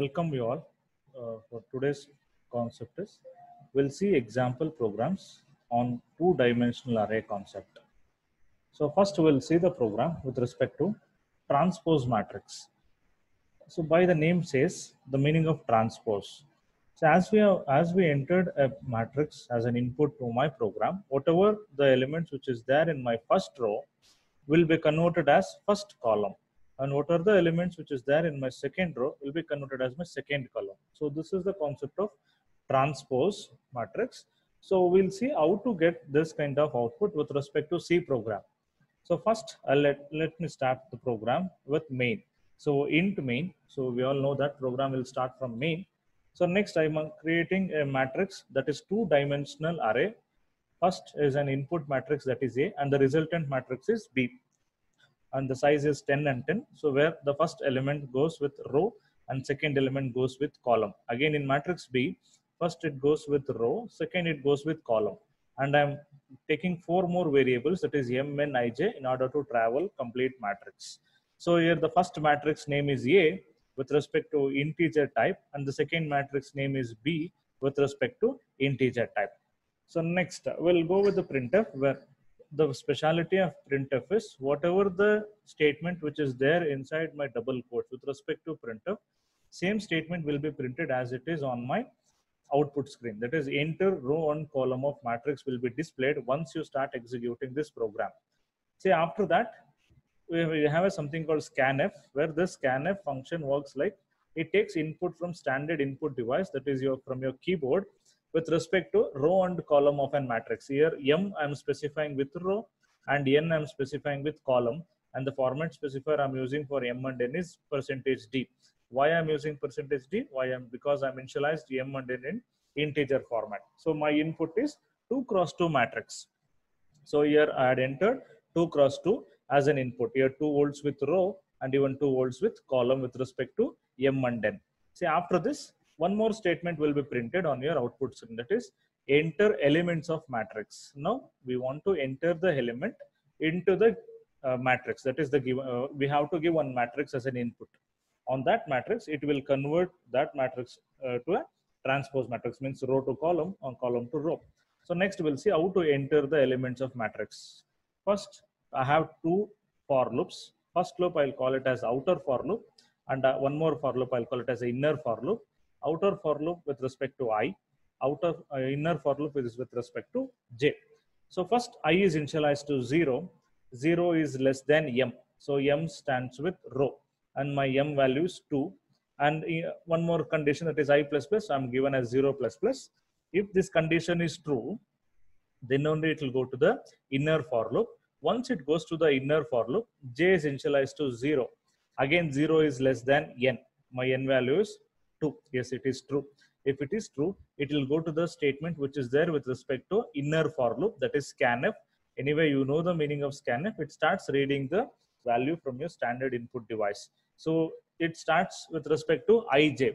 welcome you all uh, for today's concept is we'll see example programs on two dimensional array concept. So first we'll see the program with respect to transpose matrix. So by the name says the meaning of transpose so as we have as we entered a matrix as an input to my program whatever the elements which is there in my first row will be converted as first column and what are the elements which is there in my second row will be converted as my second column. So this is the concept of transpose matrix. So we'll see how to get this kind of output with respect to C program. So first I'll let, let me start the program with main. So int main, so we all know that program will start from main. So next I'm creating a matrix that is two dimensional array. First is an input matrix that is A and the resultant matrix is B. And the size is 10 and 10 so where the first element goes with row and second element goes with column. Again in matrix b first it goes with row second it goes with column. And i'm taking four more variables that is m n i j in order to travel complete matrix. So here the first matrix name is a with respect to integer type and the second matrix name is b with respect to integer type. So next we'll go with the printf where the speciality of printf is whatever the statement which is there inside my double quotes with respect to printf same statement will be printed as it is on my output screen. That is enter row and column of matrix will be displayed once you start executing this program. Say after that we have a something called scanf where this scanf function works like it takes input from standard input device that is your from your keyboard with respect to row and column of a matrix. Here M I'm specifying with row and N I'm specifying with column and the format specifier I'm using for M and N is percentage D. Why I'm using percentage D? Why I'm because I'm initialized M and N in integer format. So my input is 2 cross 2 matrix. So here I had entered 2 cross 2 as an input. Here 2 volts with row and even 2 volts with column with respect to M and N. See after this one more statement will be printed on your output screen. That is enter elements of matrix. Now we want to enter the element into the uh, matrix. That is the given uh, we have to give one matrix as an input. On that matrix it will convert that matrix uh, to a transpose matrix means row to column or column to row so next we'll see how to enter the elements of matrix. First i have two for loops first loop i'll call it as outer for loop and uh, one more for loop i'll call it as inner for loop outer for loop with respect to i, outer uh, inner for loop is with respect to j. So first i is initialized to 0, 0 is less than m. So m stands with row and my m value is 2 and uh, one more condition that is i plus plus I'm given as 0 plus plus. If this condition is true, then only it will go to the inner for loop. Once it goes to the inner for loop, j is initialized to 0. Again 0 is less than n. My n value is 2 yes it is true. If it is true it will go to the statement which is there with respect to inner for loop that is scanf anyway you know the meaning of scanf it starts reading the value from your standard input device. So it starts with respect to ij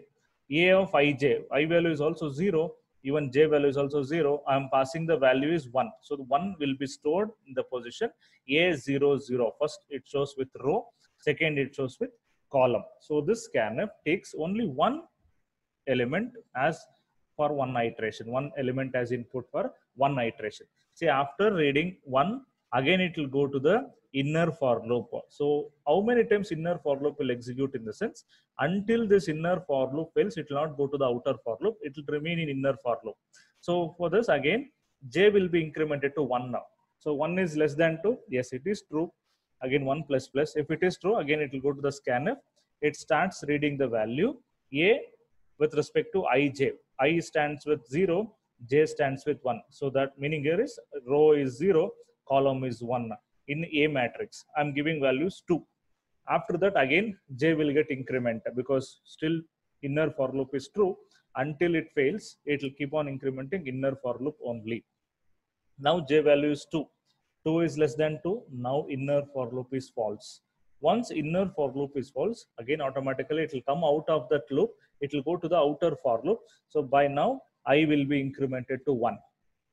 a of ij i value is also 0 even j value is also 0 i am passing the value is 1 so the 1 will be stored in the position a0 0 first it shows with row. Second it shows with column. So this scanf takes only one element as for one iteration, one element as input for one iteration. See, after reading one, again it will go to the inner for loop. So, how many times inner for loop will execute in the sense until this inner for loop fails, it will not go to the outer for loop, it will remain in inner for loop. So, for this again, j will be incremented to 1 now. So, 1 is less than 2, yes, it is true. Again, 1 plus plus. If it is true, again it will go to the scanf. It starts reading the value a with respect to ij. i stands with 0, j stands with 1. So that meaning here is row is 0, column is 1. In A matrix, I'm giving values 2. After that, again, j will get incremented because still inner for loop is true. Until it fails, it will keep on incrementing inner for loop only. Now j value is 2. 2 is less than 2. Now inner for loop is false. Once inner for loop is false, again automatically it will come out of that loop. It will go to the outer for loop. So by now, i will be incremented to 1.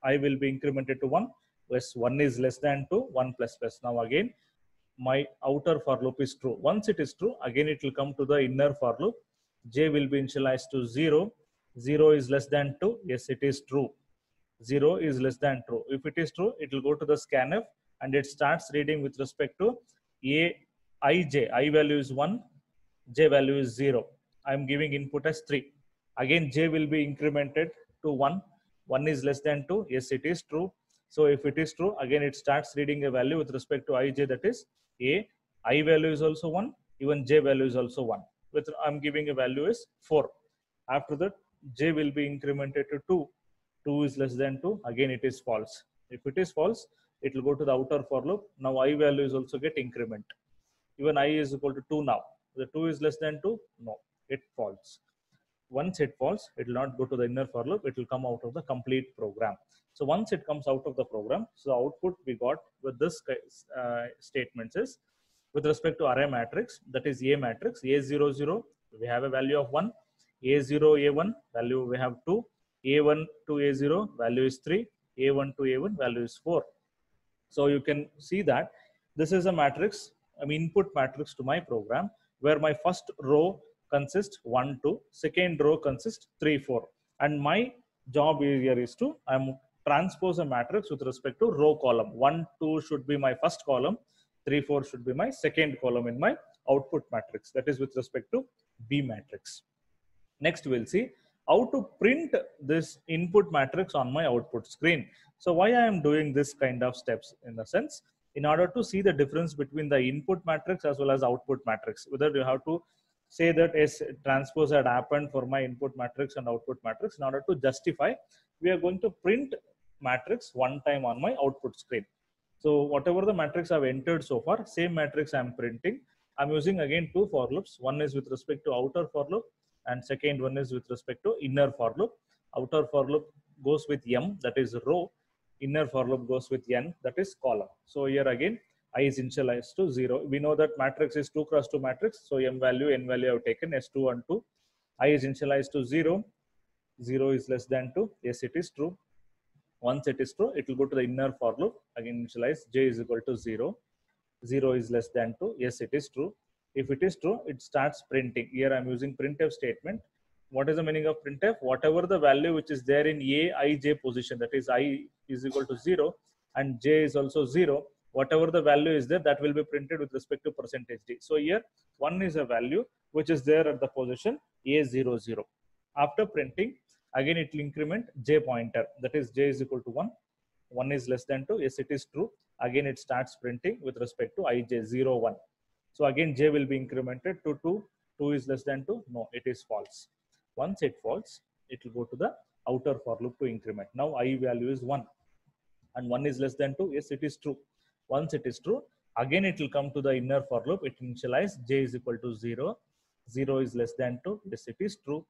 I will be incremented to 1. Yes, 1 is less than 2, 1 plus plus. Now again, my outer for loop is true. Once it is true, again it will come to the inner for loop. J will be initialized to 0. 0 is less than 2. Yes, it is true. 0 is less than true. If it is true, it will go to the scanf and it starts reading with respect to A, I, J. I value is 1, J value is 0. I am giving input as 3. Again, J will be incremented to 1. 1 is less than 2. Yes, it is true. So if it is true, again, it starts reading a value with respect to ij, that is a. I value is also 1. Even j value is also 1. With I'm giving a value is 4. After that, j will be incremented to 2. 2 is less than 2. Again, it is false. If it is false, it will go to the outer for loop. Now i value is also get increment. Even i is equal to 2 now. The 2 is less than 2. No, it falls once it falls, it will not go to the inner for loop, it will come out of the complete program. So once it comes out of the program, so the output we got with this uh, statements is with respect to array matrix, that is A matrix, A00, we have a value of 1, A0, A1, value we have 2, A1 to A0, value is 3, A1 to A1, value is 4. So you can see that this is a matrix, I mean input matrix to my program, where my first row consists 1, 2. Second row consists 3, 4. And my job here is to I'm transpose a matrix with respect to row column. 1, 2 should be my first column. 3, 4 should be my second column in my output matrix. That is with respect to B matrix. Next, we'll see how to print this input matrix on my output screen. So why I am doing this kind of steps in a sense, in order to see the difference between the input matrix as well as output matrix, whether you have to say that a transpose had happened for my input matrix and output matrix in order to justify we are going to print matrix one time on my output screen. So whatever the matrix i've entered so far same matrix i'm printing. I'm using again two for loops. One is with respect to outer for loop and second one is with respect to inner for loop. Outer for loop goes with m that is row inner for loop goes with n that is column. So here again i is initialized to 0. We know that matrix is 2 cross 2 matrix. So m value, n value I have taken S2 and 2. i is initialized to 0. 0 is less than 2. Yes, it is true. Once it is true, it will go to the inner for loop. Again, initialize j is equal to 0. 0 is less than 2. Yes, it is true. If it is true, it starts printing. Here I'm using printf statement. What is the meaning of printf? Whatever the value which is there in a, i, j position, that is i is equal to 0 and j is also 0 whatever the value is there, that will be printed with respect to percentage d. So here, one is a value which is there at the position A00. After printing, again it will increment j pointer, that is j is equal to 1. 1 is less than 2, yes it is true. Again it starts printing with respect to ij 1. So again j will be incremented to 2. 2 is less than 2, no it is false. Once it falls, it will go to the outer for loop to increment. Now i value is 1 and 1 is less than 2, yes it is true. Once it is true, again it will come to the inner for loop. It initialize j is equal to 0. 0 is less than 2. Yes, it is true.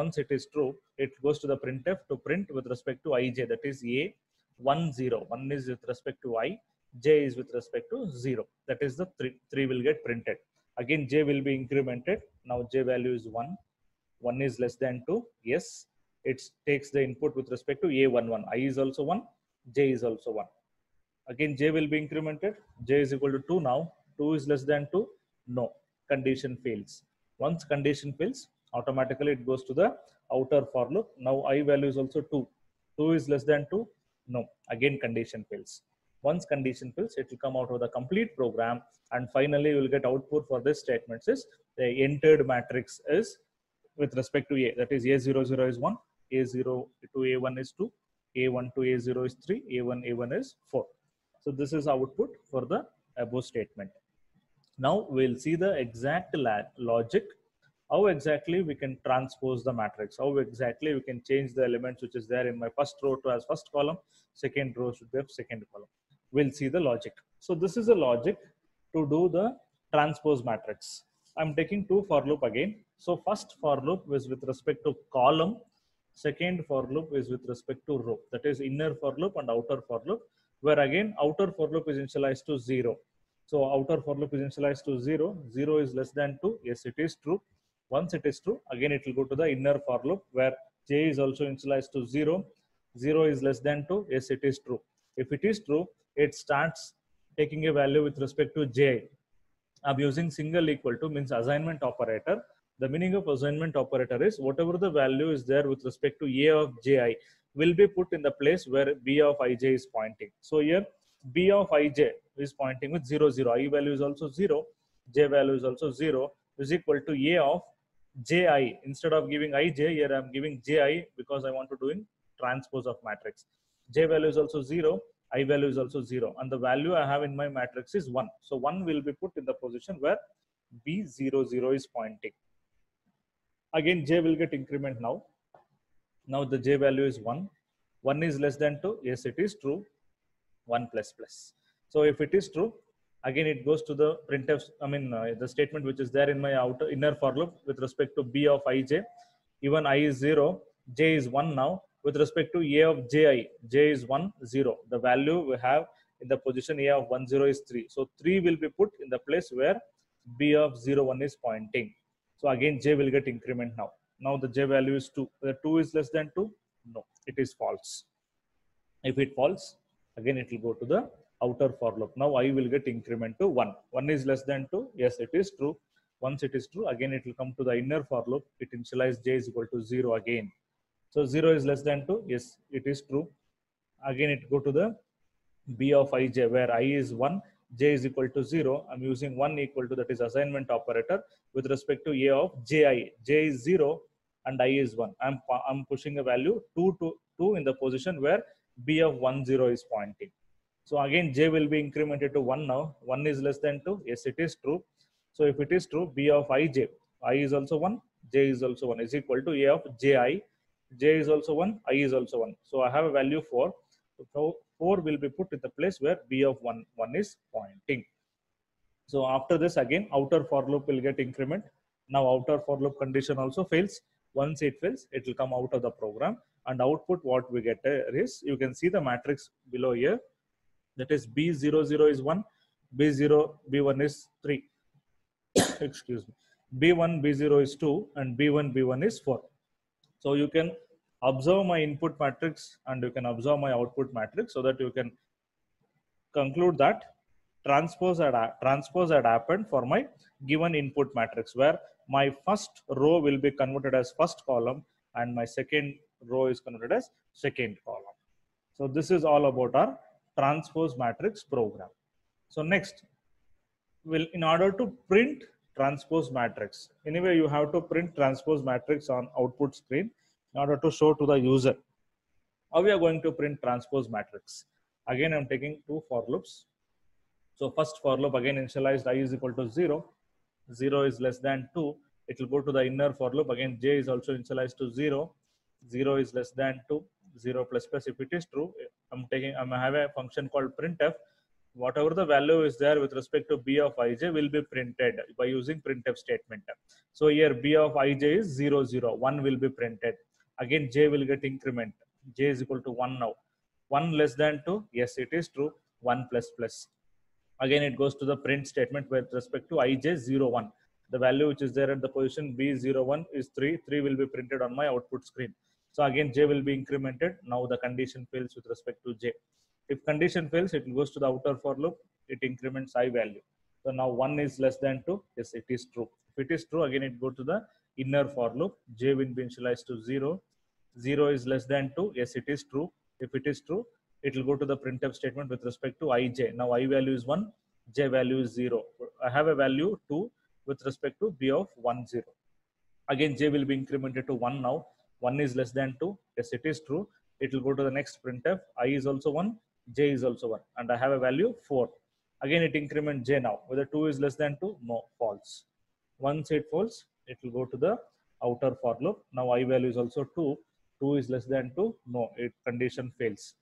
Once it is true, it goes to the printf to print with respect to ij, that is a 1 0. 1 is with respect to i, j is with respect to 0. That is the 3, 3 will get printed. Again, j will be incremented. Now j value is 1. 1 is less than 2. Yes, it takes the input with respect to a11. i is also 1, j is also 1. Again, j will be incremented. j is equal to 2 now. 2 is less than 2. No, condition fails. Once condition fails, automatically it goes to the outer for loop. Now i value is also 2. 2 is less than 2. No, again condition fails. Once condition fails, it will come out of the complete program. And finally, you will get output for this statement is the entered matrix is with respect to A. That is A00 is 1, A0 to A1 is 2, A1 to A0 is 3, A1, A1 is 4. So this is output for the above statement. Now we'll see the exact logic, how exactly we can transpose the matrix, how exactly we can change the elements which is there in my first row to as first column, second row should be of second column. We'll see the logic. So this is a logic to do the transpose matrix. I'm taking two for loop again. So first for loop is with respect to column, second for loop is with respect to row. That is inner for loop and outer for loop where again outer for loop is initialized to 0. So outer for loop is initialized to 0. 0 is less than 2. Yes, it is true. Once it is true, again it will go to the inner for loop where j is also initialized to 0. 0 is less than 2 yes it is true if it is true it starts taking a value with respect to j i'm using single equal to means assignment operator the meaning of assignment operator is whatever the value is there with respect to a of ji will be put in the place where b of ij is pointing. So here b of ij is pointing with 0 0 i value is also 0 j value is also 0 is equal to a of ji instead of giving ij here i'm giving ji because i want to do in transpose of matrix. J value is also 0 i value is also 0 and the value i have in my matrix is 1 so 1 will be put in the position where b00 is pointing. Again j will get increment now now the j value is 1 1 is less than 2 yes it is true. 1 plus plus. So if it is true again it goes to the printf i mean uh, the statement which is there in my outer inner for loop with respect to b of ij even i is 0 j is 1 now. With respect to a of ji j is 1 0 the value we have in the position a of 1 0 is 3 so 3 will be put in the place where b of 0 1 is pointing. So again j will get increment now now the j value is 2 the 2 is less than 2 no it is false if it false again it will go to the outer for loop. Now i will get increment to 1. 1 is less than 2. Yes, it is true. Once it is true, again it will come to the inner for loop. It initialize j is equal to 0 again. So 0 is less than 2. Yes, it is true. Again it go to the b of ij where i is 1, j is equal to 0. I'm using 1 equal to that is assignment operator with respect to a of ji. j is 0 and i is 1. I'm, I'm pushing a value 2 to 2 in the position where b of 1 0 is pointing. So again, j will be incremented to 1 now. 1 is less than 2. Yes, it is true. So if it is true, b of i j i is also 1, j is also 1 is equal to a of j i j is also 1, i is also 1. So I have a value 4. So 4 will be put in the place where b of 1, 1 is pointing. So after this again, outer for loop will get increment. Now outer for loop condition also fails. Once it fails, it will come out of the program. And output what we get is, you can see the matrix below here. That is b00 is 1 b0 b1 is 3 excuse me. B1 b0 is 2 and b1 b1 is 4 so you can observe my input matrix and you can observe my output matrix so that you can conclude that transpose had transpose had happened for my given input matrix where my first row will be converted as first column and my second row is converted as second column so this is all about our transpose matrix program. So next, will in order to print transpose matrix, anyway, you have to print transpose matrix on output screen in order to show to the user. How we are going to print transpose matrix? Again, I'm taking two for loops. So first for loop again initialized i is equal to 0. 0 is less than 2. It will go to the inner for loop. Again, j is also initialized to 0. 0 is less than 2. 0 plus plus if it is true i'm taking i'm have a function called printf whatever the value is there with respect to b of ij will be printed by using printf statement so here b of ij is 0 0 1 will be printed again j will get increment j is equal to 1 now 1 less than 2 yes it is true 1 plus plus again it goes to the print statement with respect to ij 0 1 the value which is there at the position b01 is 3 3 will be printed on my output screen so again, j will be incremented. Now the condition fails with respect to j. If condition fails, it goes to the outer for loop. It increments i value. So now 1 is less than 2. Yes, it is true. If it is true, again it go to the inner for loop. j will be initialized to 0. 0 is less than 2. Yes, it is true. If it is true, it will go to the printf statement with respect to ij. Now i value is 1, j value is 0. I have a value 2 with respect to b of 1, 0. Again, j will be incremented to 1 now. 1 is less than 2 yes it is true. It will go to the next printf. I is also 1 j is also 1 and i have a value 4 again it increment j now. Whether 2 is less than 2 no false. Once it falls it will go to the outer for loop. Now i value is also 2 2 is less than 2 no it condition fails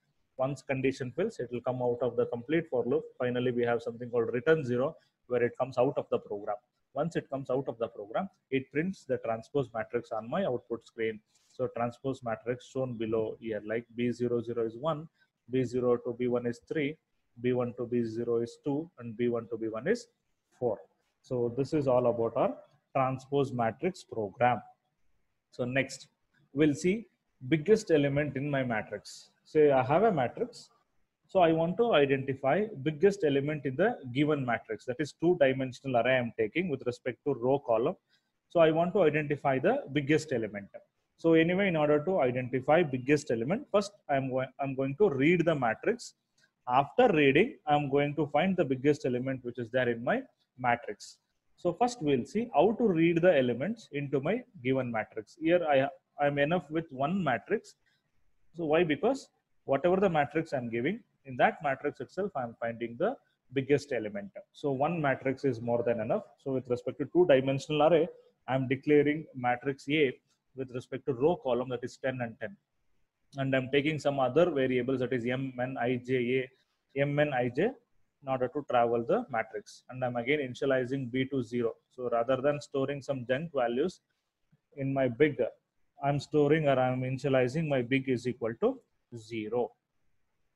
once condition fails it will come out of the complete for loop finally we have something called return 0 where it comes out of the program once it comes out of the program it prints the transpose matrix on my output screen so transpose matrix shown below here like B00 is 1, B0 to B1 is 3, B1 to B0 is 2, and B1 to B1 is 4. So this is all about our transpose matrix program. So next, we'll see biggest element in my matrix. Say I have a matrix. So I want to identify biggest element in the given matrix. That is two dimensional array I'm taking with respect to row column. So I want to identify the biggest element. So anyway, in order to identify biggest element, first I'm going, I'm going to read the matrix. After reading, I'm going to find the biggest element which is there in my matrix. So first we'll see how to read the elements into my given matrix. Here I I'm enough with one matrix. So why? Because whatever the matrix I'm giving, in that matrix itself, I'm finding the biggest element. So one matrix is more than enough. So with respect to two dimensional array, I'm declaring matrix A with respect to row column that is 10 and 10. And I'm taking some other variables that is m, n, i, j, a, m, n, i, j in order to travel the matrix. And I'm again initializing B to zero. So rather than storing some junk values in my big, I'm storing or I'm initializing my big is equal to zero.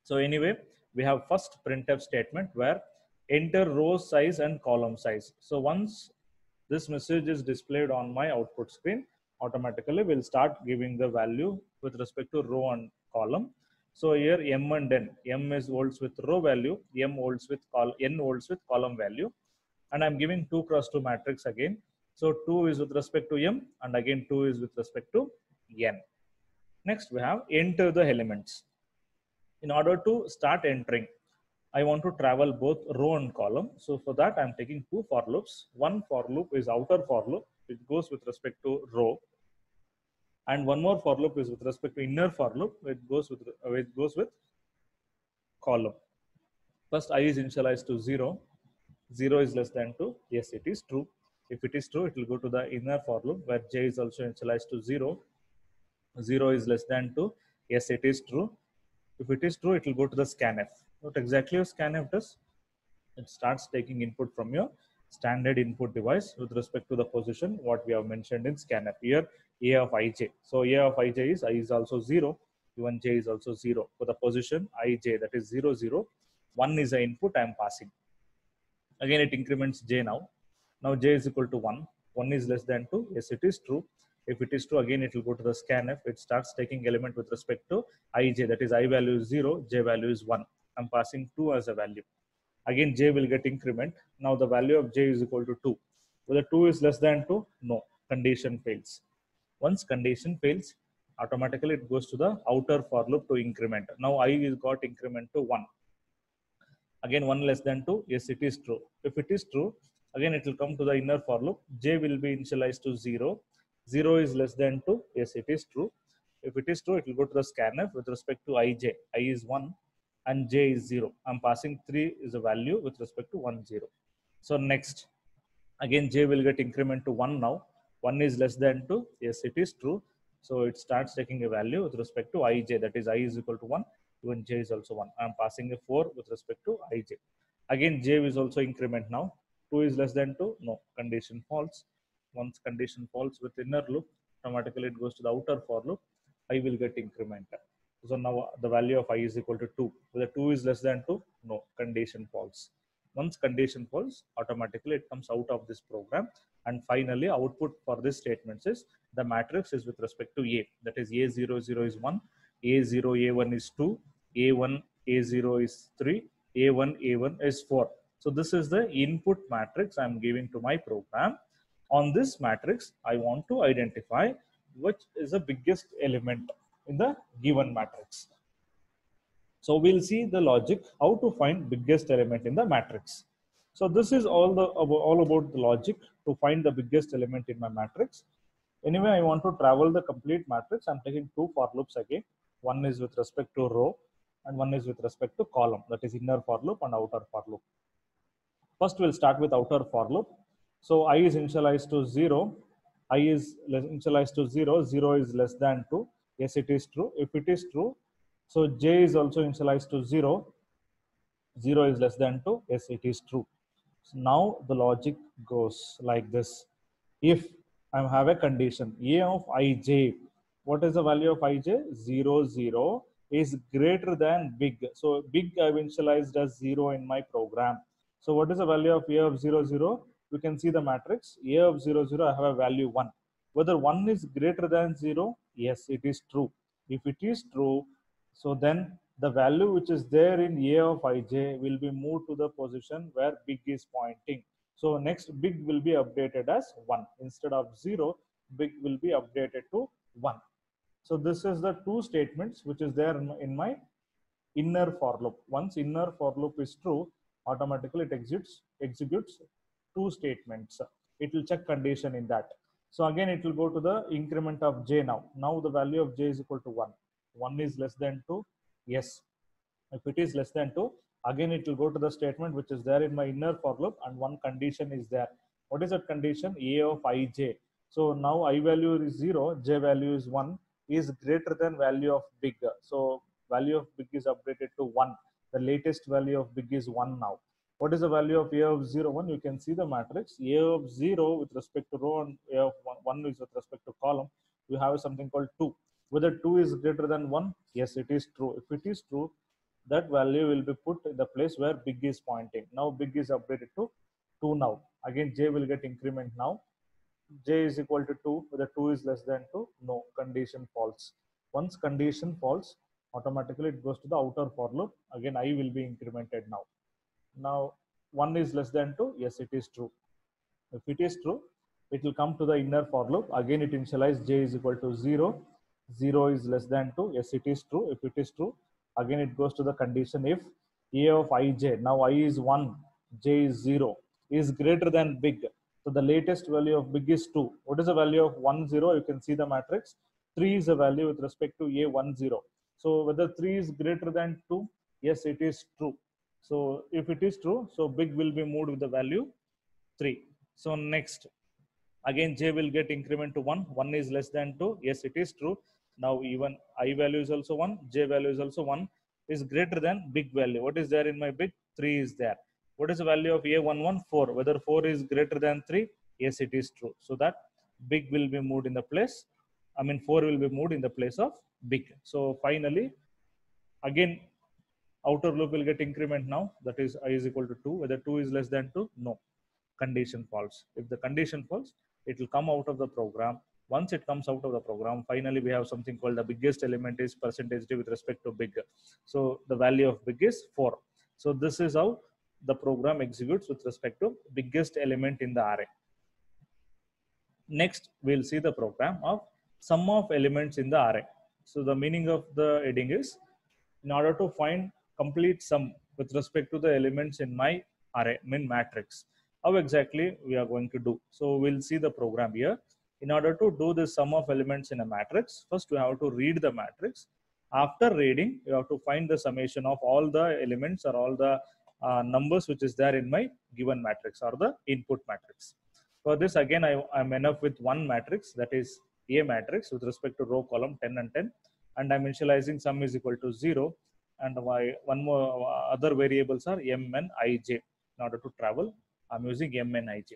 So anyway, we have first printf statement where enter row size and column size. So once this message is displayed on my output screen, automatically we'll start giving the value with respect to row and column. So here m and n, m is holds with row value, m holds with col n holds with column value. And I'm giving 2 cross 2 matrix again. So 2 is with respect to m and again 2 is with respect to n. Next we have enter the elements. In order to start entering, I want to travel both row and column. So for that, I'm taking two for loops. One for loop is outer for loop, which goes with respect to row. And one more for loop is with respect to inner for loop, which goes with, which goes with column. First, i is initialized to 0. 0 is less than 2. Yes, it is true. If it is true, it will go to the inner for loop where j is also initialized to 0. 0 is less than 2. Yes, it is true. If it is true, it will go to the scanf. What exactly a scanf does? It starts taking input from your standard input device with respect to the position what we have mentioned in scanf. Here, a of ij. So a of ij is i is also 0. Even j is also 0. For the position ij, that is 0, 0. 1 is the input I am passing. Again, it increments j now. Now j is equal to 1. 1 is less than 2. Yes, it is true. If it is true, again, it will go to the scanf. It starts taking element with respect to ij. That is, i value is 0, j value is 1. I'm passing 2 as a value. Again, j will get increment. Now the value of j is equal to 2. Whether 2 is less than 2? No. Condition fails. Once condition fails, automatically it goes to the outer for loop to increment. Now i is got increment to 1. Again, 1 less than 2? Yes, it is true. If it is true, again it will come to the inner for loop. j will be initialized to 0 0 is less than 2 yes it is true. If it is true it will go to the scanf with respect to ij i is 1 and j is 0 i'm passing 3 is a value with respect to 1 0 so next again j will get increment to 1 now. 1 is less than 2 yes it is true. So it starts taking a value with respect to ij that is i is equal to 1 even j is also 1 i'm passing a 4 with respect to ij again j is also increment now. 2 is less than 2 no condition false once condition falls with inner loop, automatically it goes to the outer for loop, i will get increment. So now the value of i is equal to 2. Whether 2 is less than 2, no, condition falls. Once condition falls, automatically it comes out of this program. And finally, output for this statement is the matrix is with respect to A. That is A00 is 1, A0, A1 is 2, A1, A0 is 3, A1, A1 is 4. So this is the input matrix I'm giving to my program on this matrix, I want to identify which is the biggest element in the given matrix. So we'll see the logic, how to find biggest element in the matrix. So this is all the all about the logic to find the biggest element in my matrix. Anyway, I want to travel the complete matrix. I'm taking two for loops again. One is with respect to row and one is with respect to column. That is inner for loop and outer for loop. First, we'll start with outer for loop. So i is initialized to 0. i is initialized to 0. 0 is less than 2. Yes, it is true. If it is true, so j is also initialized to 0. 0 is less than 2. Yes, it is true. So now the logic goes like this. If I have a condition a of ij, what is the value of ij? 0, 0 is greater than big. So big I've initialized as 0 in my program. So what is the value of a of 0, 0? You can see the matrix a of 0, 0, I have a value 1. Whether 1 is greater than 0? Yes, it is true. if it is true so then the value which is there in a of ij will be moved to the position where big is pointing so next big will be updated as 1 instead of 0 big will be updated to 1 so this is the two statements which is there in my, inner for loop once inner for loop is true automatically it exits, executes two statements. It will check condition in that. So again it will go to the increment of j now. Now the value of j is equal to 1 1 is less than 2 yes. If it is less than 2 again it will go to the statement which is there in my inner for loop and one condition is there. What is that condition? A of ij so now i value is 0 j value is 1 is greater than value of big. So value of big is updated to 1 the latest value of big is 1 now what is the value of a of 0 1 you can see the matrix. A of 0 with respect to row and a of 1, 1 is with respect to column. We have something called 2 whether 2 is greater than 1 yes it is true. If it is true that value will be put in the place where big is pointing. Now big is updated to 2 now. Again j will get increment now. J is equal to 2 whether 2 is less than 2 no. Condition false. Once condition false automatically it goes to the outer for loop. Again i will be incremented now now 1 is less than 2 yes it is true. If it is true it will come to the inner for loop. Again it initialize j is equal to 0 0 is less than 2 yes it is true. If it is true again it goes to the condition if a of ij now i is 1 j is 0 is greater than big. So the latest value of big is 2 what is the value of 1 0 you can see the matrix. 3 is the value with respect to a 1 0 so whether 3 is greater than 2 yes it is true so if it is true so big will be moved with the value 3 so next again j will get increment to 1 1 is less than 2 yes it is true. Now even i value is also 1 j value is also 1 is greater than big value. What is there in my big? 3 is there. What is the value of a11 4 whether 4 is greater than 3 yes it is true. So that big will be moved in the place. I mean 4 will be moved in the place of big. So finally again outer loop will get increment now. That is i is equal to 2 whether 2 is less than 2 no. Condition false. If the condition false it will come out of the program. Once it comes out of the program finally we have something called the biggest element is percentage with respect to big. So the value of big is 4 so this is how the program executes with respect to biggest element in the array. Next we'll see the program of sum of elements in the array. So the meaning of the heading is in order to find complete sum with respect to the elements in my array min matrix. How exactly we are going to do? So we'll see the program here. In order to do the sum of elements in a matrix first we have to read the matrix. After reading you have to find the summation of all the elements or all the uh, numbers which is there in my given matrix or the input matrix. For this again I am enough with one matrix that is a matrix with respect to row column 10 and 10 and I'm initializing sum is equal to 0 and my one more uh, other variables are m and ij in order to travel. I'm using m and ij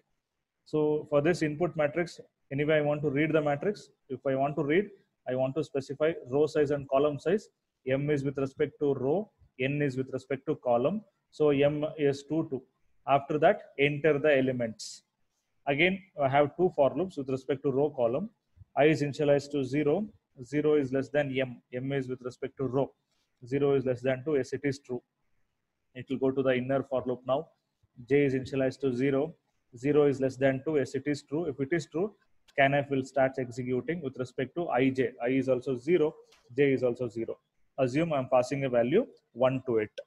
so for this input matrix anyway I want to read the matrix. If I want to read I want to specify row size and column size. M is with respect to row n is with respect to column. So m is 2 2 after that enter the elements. Again I have two for loops with respect to row column. I is initialized to 0 0 is less than m. M is with respect to row 0 is less than 2 yes it is true. It will go to the inner for loop now. J is initialized to 0 0 is less than 2 yes it is true. If it is true scanf will start executing with respect to ij i is also 0 j is also 0 assume i'm passing a value 1 to it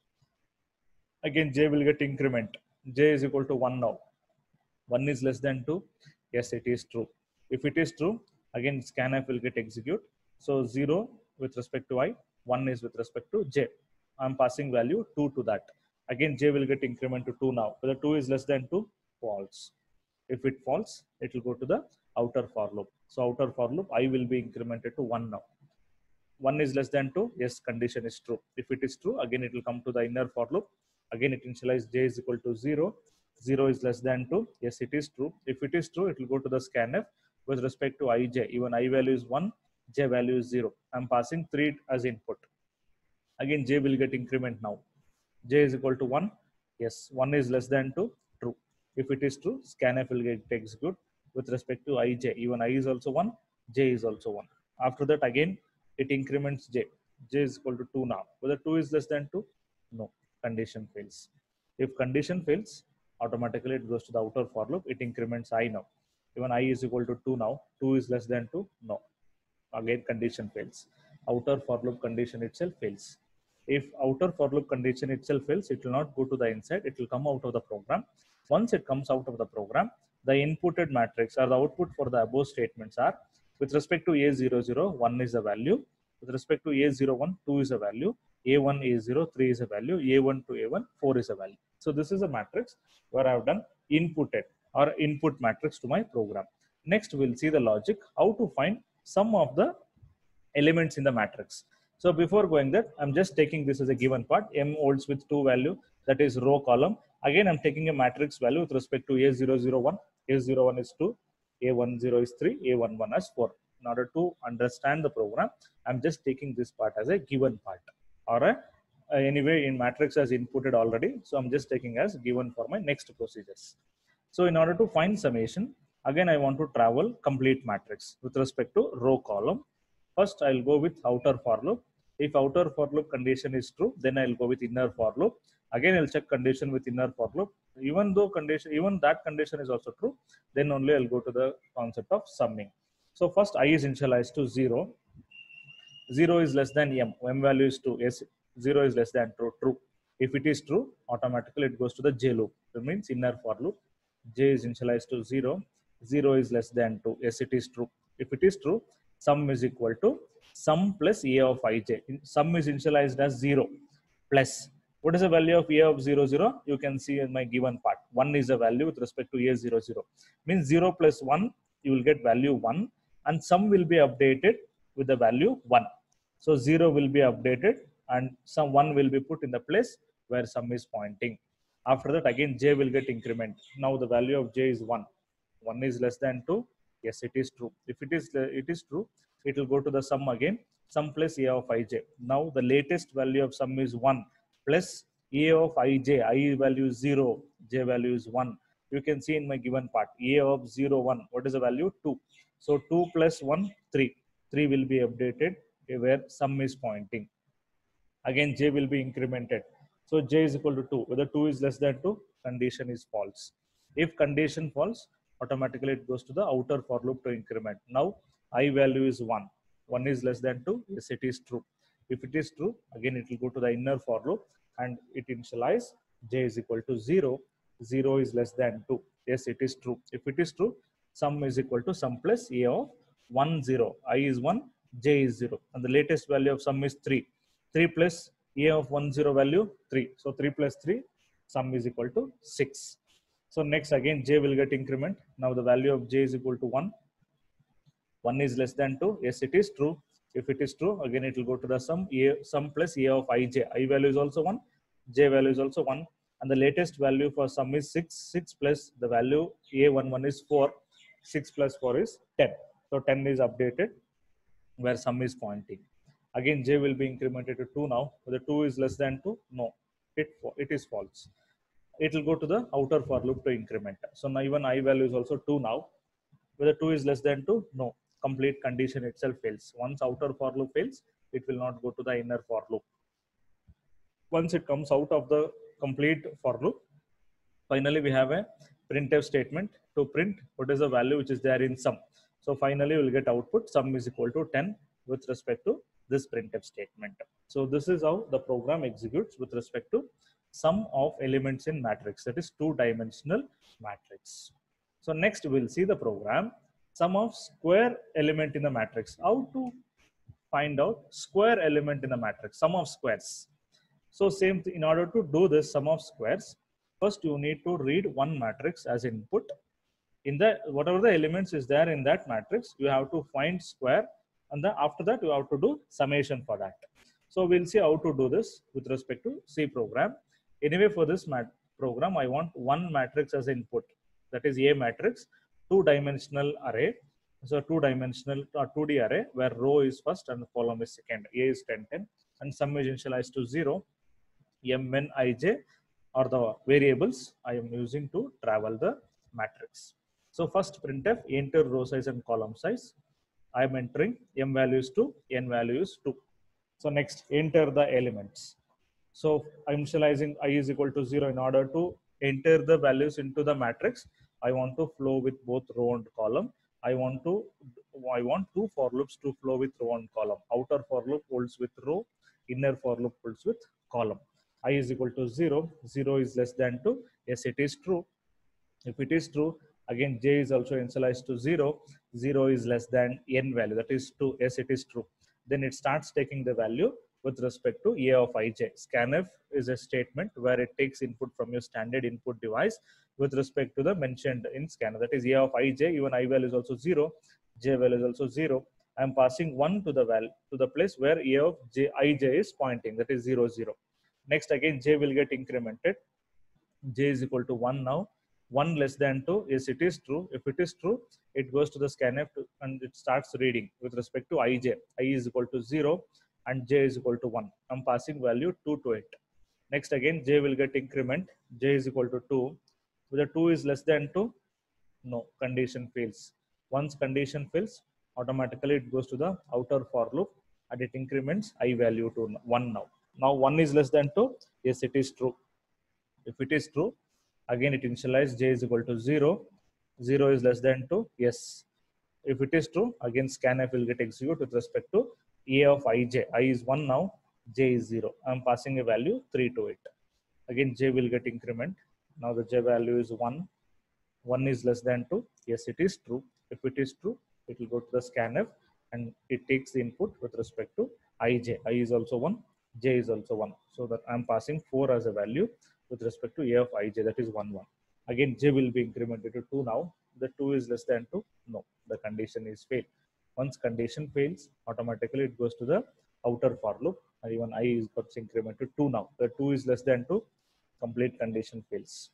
again j will get increment. J is equal to 1 now. 1 is less than 2 yes it is true. If it is true again scanf will get execute. So 0 with respect to i 1 is with respect to j. I'm passing value 2 to that. Again j will get increment to 2 now. Whether 2 is less than 2 false. If it falls, it will go to the outer for loop. So outer for loop i will be incremented to 1 now. 1 is less than 2 yes condition is true. If it is true again it will come to the inner for loop. Again it initialize j is equal to 0 0 is less than 2 yes it is true. If it is true it will go to the scanf with respect to ij even i value is 1 j value is 0 i'm passing 3 as input again j will get increment now j is equal to 1 yes 1 is less than 2 true if it is true scanf will get execute with respect to ij even i is also 1 j is also 1 after that again it increments j. j is equal to 2 now. Whether 2 is less than 2? No, condition fails. If condition fails, automatically it goes to the outer for loop. It increments i now. Even i is equal to 2 now. 2 is less than 2? No. Again, condition fails. Outer for loop condition itself fails. If outer for loop condition itself fails, it will not go to the inside. It will come out of the program. Once it comes out of the program, the inputted matrix or the output for the above statements are with respect to A00, 1 is the value. With respect to A01, 2 is a value. A1, A0, 3 is a value. A1 to A1, 4 is a value. So this is a matrix where I have done inputted or input matrix to my program. Next, we'll see the logic, how to find sum of the elements in the matrix. So before going there, I'm just taking this as a given part. M holds with two value, that is row column. Again, I'm taking a matrix value with respect to A001. A01 is 2, A10 is 3, A11 is 4. In order to understand the program, I'm just taking this part as a given part. Or a, uh, anyway, in matrix as inputted already. So I'm just taking as given for my next procedures. So in order to find summation, again, I want to travel complete matrix with respect to row column. First, I'll go with outer for loop. If outer for loop condition is true, then I'll go with inner for loop. Again, I'll check condition with inner for loop. Even though condition, even that condition is also true, then only I'll go to the concept of summing. So first i is initialized to 0. 0 is less than m. m value is 2. Yes, 0 is less than true. True. If it is true, automatically it goes to the j loop. That means inner for loop. j is initialized to 0. 0 is less than 2. Yes, it is true. If it is true, sum is equal to sum plus a of ij. Sum is initialized as 0 plus. What is the value of a of 0 0 you can see in my given part. 1 is a value with respect to a 0 0 means 0 plus 1 you will get value 1 and sum will be updated with the value 1 so 0 will be updated and some 1 will be put in the place where sum is pointing. After that again j will get increment. Now the value of j is 1 1 is less than 2 yes it is true. If it is it is true it will go to the sum again. Sum plus a of ij now the latest value of sum is 1 plus a of ij i value is 0 j value is 1 you can see in my given part a of 0 1 what is the value? 2 so 2 plus 1 3 3 will be updated where sum is pointing. Again j will be incremented. So j is equal to 2 whether 2 is less than 2 condition is false. If condition false automatically it goes to the outer for loop to increment. Now i value is 1 1 is less than 2 yes it is true. If it is true again it will go to the inner for loop and it initialize j is equal to 0 0 is less than 2 yes it is true. If it is true sum is equal to sum plus a of 1 0 i is 1 j is 0 and the latest value of sum is 3 3 plus a of 1 0 value 3 so 3 plus 3 sum is equal to 6 so next again j will get increment. Now the value of j is equal to 1 1 is less than 2 yes it is true. If it is true again it will go to the sum a sum plus a of ij i value is also 1 j value is also 1 and the latest value for sum is 6 6 plus the value a11 is 4 6 plus 4 is 10 so 10 is updated where sum is pointing. Again j will be incremented to 2 now. The 2 is less than 2 no. It it is false it will go to the outer for loop to increment so now even i value is also 2 now whether 2 is less than 2 no complete condition itself fails. Once outer for loop fails, it will not go to the inner for loop. Once it comes out of the complete for loop, finally we have a printf statement to print what is the value which is there in sum. So finally we'll get output sum is equal to 10 with respect to this printf statement. So this is how the program executes with respect to sum of elements in matrix that is two dimensional matrix. So next we'll see the program sum of square element in the matrix. How to find out square element in the matrix, sum of squares. So same in order to do this sum of squares, first you need to read one matrix as input. In the whatever the elements is there in that matrix, you have to find square and then after that you have to do summation for that. So we'll see how to do this with respect to C program. Anyway, for this program, I want one matrix as input. That is A matrix two dimensional array. So uh, two dimensional or 2D array where row is first and column is second. A is 10, 10 and sum is initialized to 0. M, N, I, J are the variables I am using to travel the matrix. So first printf enter row size and column size. I am entering m values is 2, n values is 2. So next, enter the elements. So I'm initializing i is equal to 0 in order to enter the values into the matrix. I want to flow with both row and column. I want to I want two for loops to flow with row and column. Outer for loop holds with row, inner for loop holds with column. i is equal to 0, 0 is less than 2. Yes, it is true. If it is true, again j is also initialized to 0, 0 is less than n value, that is 2. Yes, it is true. Then it starts taking the value with respect to a of ij. Scanf is a statement where it takes input from your standard input device with respect to the mentioned in scanf. That is a of ij, even i value is also 0, j value is also 0. I am passing 1 to the value to the place where a of j, ij is pointing, that is 0, 0. Next again j will get incremented. j is equal to 1 now. 1 less than 2 is it is true. If it is true, it goes to the scanf and it starts reading with respect to ij. i is equal to 0 and j is equal to 1. I'm passing value 2 to it. Next again, j will get increment. j is equal to 2. Whether 2 is less than 2, no, condition fails. Once condition fails, automatically it goes to the outer for loop and it increments i value to 1 now. Now 1 is less than 2, yes, it is true. If it is true, again it initializes j is equal to 0. 0 is less than 2, yes. If it is true, again scanf will get executed with respect to a of ij. i is 1 now, j is 0. I'm passing a value 3 to it. Again, j will get increment. Now the j value is 1. 1 is less than 2. Yes, it is true. If it is true, it will go to the scanf and it takes the input with respect to ij. i is also 1, j is also 1. So that I'm passing 4 as a value with respect to a of ij, that is 1, 1. Again, j will be incremented to 2 now. The 2 is less than 2. No, the condition is failed. Once condition fails, automatically it goes to the outer for loop. And even i is got incremented to 2 now. The 2 is less than 2, complete condition fails.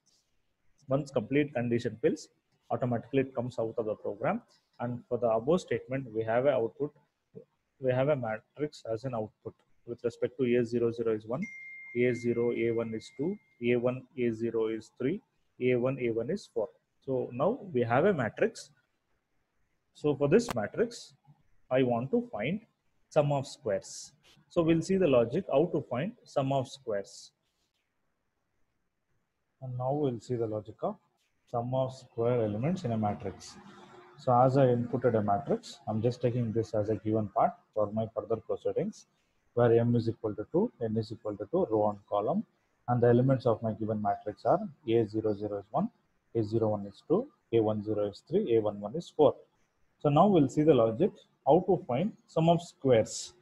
Once complete condition fails, automatically it comes out of the program. And for the above statement, we have an output, we have a matrix as an output with respect to A00 is 1, A0, A1 is 2, A1, A0 is 3, A1, A1 is 4. So now we have a matrix. So for this matrix, I want to find sum of squares. So we'll see the logic how to find sum of squares. And now we'll see the logic of sum of square elements in a matrix. So as I inputted a matrix, I'm just taking this as a given part for my further proceedings where m is equal to 2, n is equal to 2, row and column. And the elements of my given matrix are A00 is 1, A01 is 2, A10 is 3, A11 is 4. So now we'll see the logic how to find sum of squares.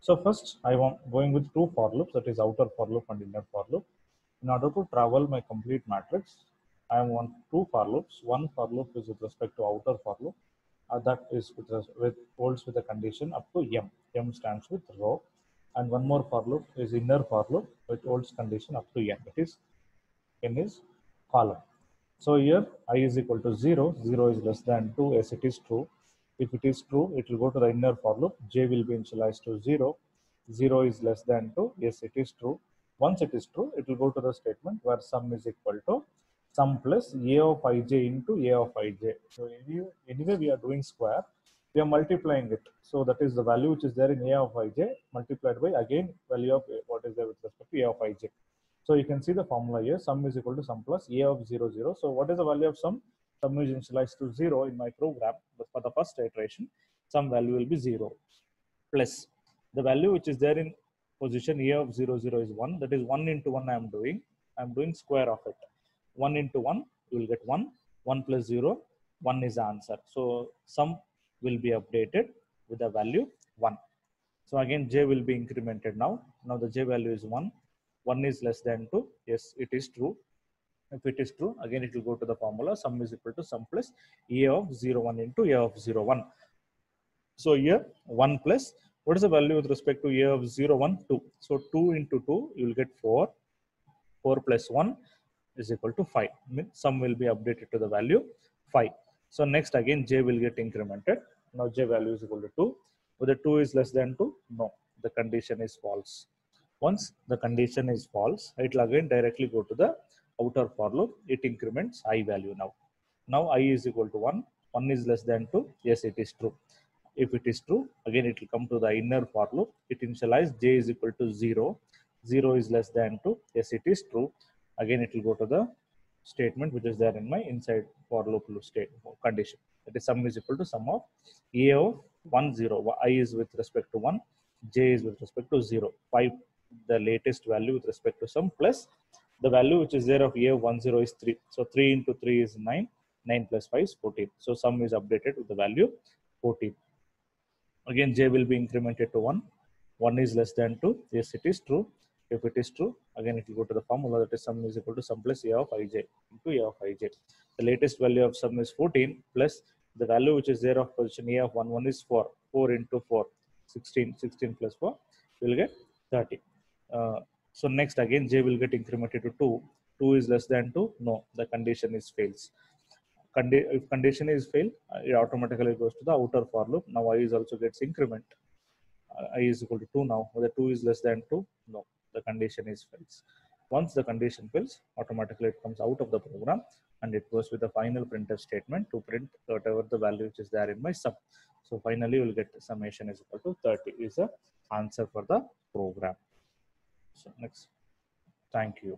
So first I want going with two for loops that is outer for loop and inner for loop. In order to travel my complete matrix, I want two for loops. One for loop is with respect to outer for loop. Uh, that is with, with holds with a condition up to m. m stands with row. And one more for loop is inner for loop which holds condition up to n. It is n is column. So here i is equal to 0. 0 is less than 2 as it is true. If it is true, it will go to the inner for loop. j will be initialized to 0. 0 is less than 2. Yes, it is true. Once it is true, it will go to the statement where sum is equal to sum plus a of ij into a of ij. So anyway, we are doing square. We are multiplying it. So that is the value which is there in a of ij multiplied by again value of what is there with respect to a of ij. So you can see the formula here. Sum is equal to sum plus a of 0, 0. So what is the value of sum? Sum is initialized to 0 in my program. But for the first iteration, sum value will be 0 plus the value which is there in position a of 0, 0 is 1. That is 1 into 1 I am doing. I am doing square of it. 1 into 1, you will get 1. 1 plus zero, one is answer. So sum will be updated with the value 1. So again, j will be incremented now. Now the j value is 1. 1 is less than 2. Yes, it is true. If it is true, again it will go to the formula sum is equal to sum plus a of 0, 1 into a of 0, 1. So here 1 plus, what is the value with respect to a of 0, 1, 2? So 2 into 2, you will get 4. 4 plus 1 is equal to 5. Means sum will be updated to the value 5. So next again j will get incremented. Now j value is equal to 2. Whether 2 is less than 2? No, the condition is false. Once the condition is false, it will again directly go to the outer for loop. It increments i value now. Now i is equal to 1. 1 is less than 2. Yes, it is true. If it is true, again it will come to the inner for loop. It initialize j is equal to 0. 0 is less than 2. Yes, it is true. Again, it will go to the statement which is there in my inside for loop state condition. That is sum is equal to sum of a of 1 0. i is with respect to 1, j is with respect to 0. 5 the latest value with respect to sum plus the value which is there of a of 1 0 is 3. So 3 into 3 is 9. 9 plus 5 is 14. So sum is updated with the value 14. Again, j will be incremented to 1. 1 is less than 2. Yes, it is true. If it is true, again it will go to the formula that is sum is equal to sum plus a of ij into a of ij. The latest value of sum is 14 plus the value which is there of position a of 1 1 is 4. 4 into 4, 16. 16 plus 4 will get 30. Uh, so next again j will get incremented to 2. 2 is less than 2. No, the condition is fails. Condi if condition is fail, uh, it automatically goes to the outer for loop. Now i is also gets increment. Uh, i is equal to 2 now. Whether 2 is less than 2? No the condition is fails. Once the condition fails, automatically it comes out of the program and it goes with the final printf statement to print whatever the value which is there in my sum. So finally, we'll get summation is equal to 30 is the answer for the program. So next, thank you.